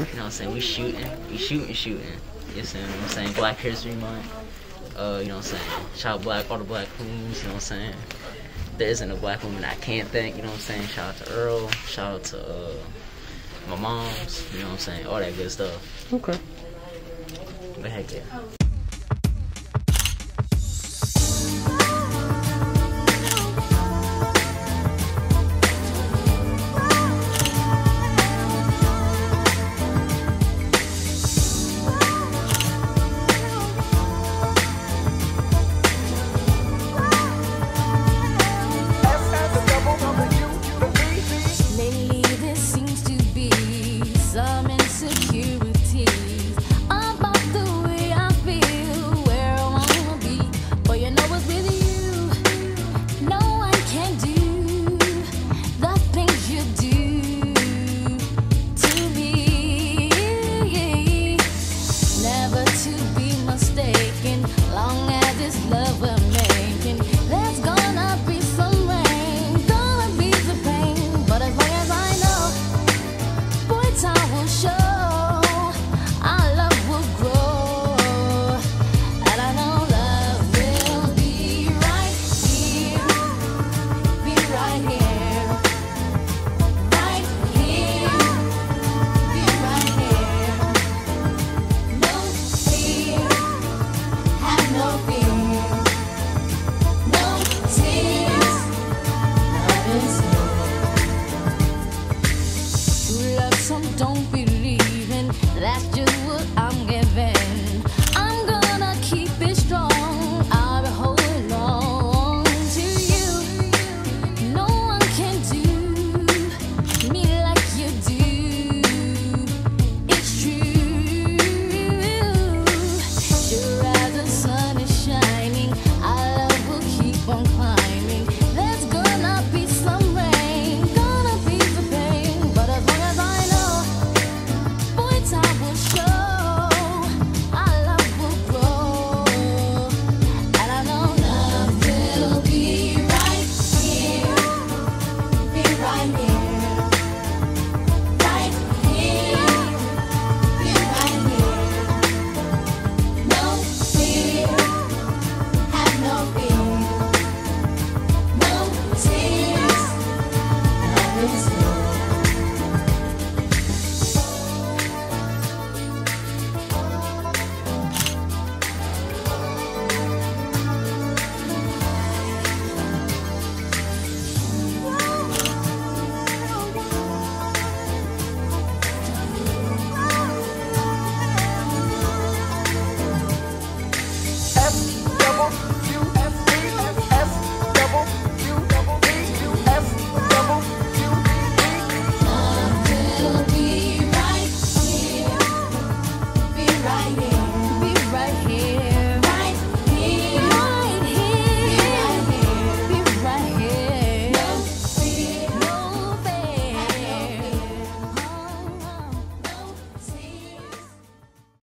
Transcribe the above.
You know what I'm saying? We shooting, we shooting, shooting. You know what I'm saying? Black History Month. Uh, you know what I'm saying? Shout out black, all the black queens, you know what I'm saying? There isn't a black woman I can't thank, you know what I'm saying? Shout out to Earl, shout out to uh, my moms, you know what I'm saying? All that good stuff. Okay. But heck yeah. Just what I'm giving.